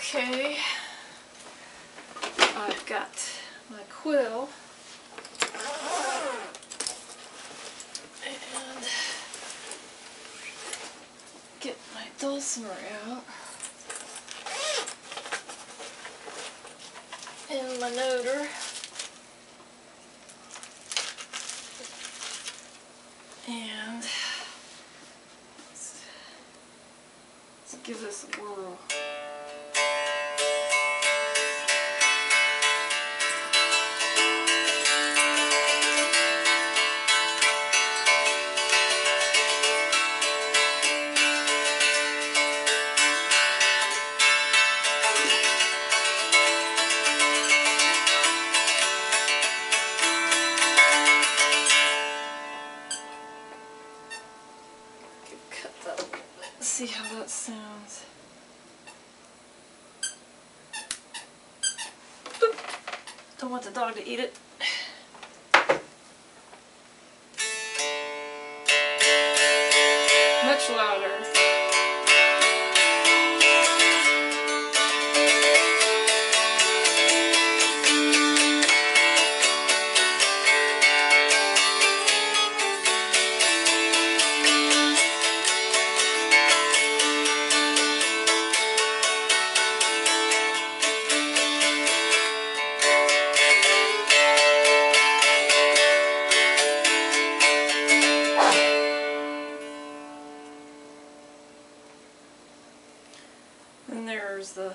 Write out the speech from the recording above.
Okay. I've got my quill. And get my dulcimer out. And my noter. And let's, let's give this a whirl. Bit. See how that sounds. Don't want the dog to eat it. Much louder. And there's the